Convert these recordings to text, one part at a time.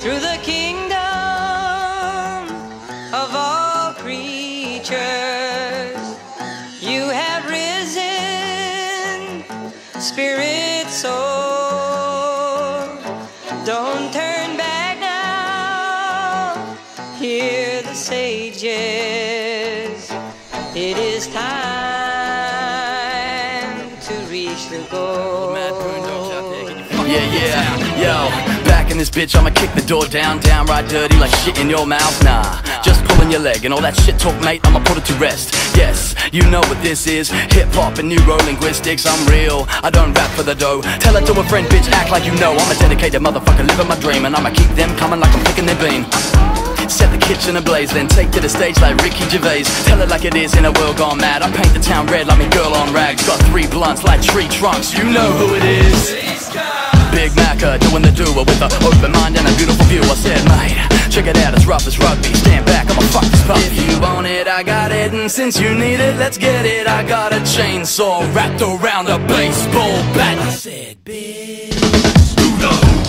through the kingdom of all creatures. You have risen, spirit soul. Don't turn back now. Hear the sages. It is time to reach the goal. Yeah, yeah, yo. In this bitch, I'ma kick the door down, down right dirty like shit in your mouth. Nah, just pulling your leg and all that shit talk, mate. I'ma put it to rest. Yes, you know what this is. Hip hop and neuro linguistics. I'm real. I don't rap for the dough. Tell it to a friend, bitch. Act like you know. I'm a dedicated motherfucker, living my dream, and I'ma keep them coming like I'm picking their bean. Set the kitchen ablaze, then take to the stage like Ricky Gervais. Tell it like it is in a world gone mad. I paint the town red like me girl on rags. Got three blunts like tree trunks. You know who it is. With an open mind and a beautiful view. I said, mate, check it out, it's rough as rugby. Stand back, I'ma fuck this puppy. If you want it, I got it, and since you need it, let's get it. I got a chainsaw wrapped around a baseball bat. I said, bitch. You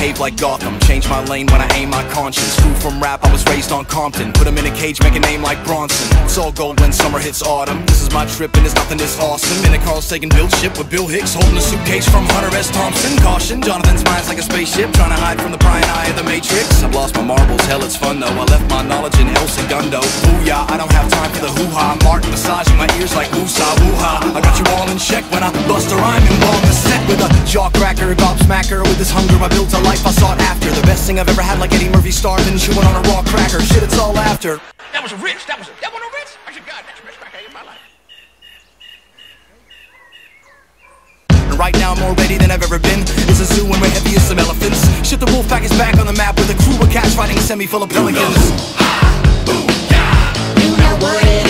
cave like Gotham. Change my lane when I aim my conscience. Grew from rap, I was raised on Compton. Put him in a cage, make a name like Bronson. It's all gold when summer hits autumn. This is my trip and there's nothing this awesome. In a Carl Sagan built ship with Bill Hicks holding a suitcase from Hunter S. Thompson. Caution, Jonathan's mind's like a spaceship. Trying to hide from the prying eye of the Matrix. I've lost my marbles, hell it's fun though. I left my knowledge in El Segundo. Booyah, I don't have time for the hoo-ha. Martin massaging my ears like woosah woo-ha. smacker With this hunger I built a life I sought after. The best thing I've ever had like Eddie Murphy starving Chewing on a raw cracker, shit it's all after. That was a rich, that was a, that was a rich Actually God, that's the best cracker in my life. Right now I'm more ready than I've ever been. It's a zoo and we're heavy as some elephants. Shit, the wolf pack is back on the map With a crew of cats riding a semi full of pelicans you know. ah, you know what it is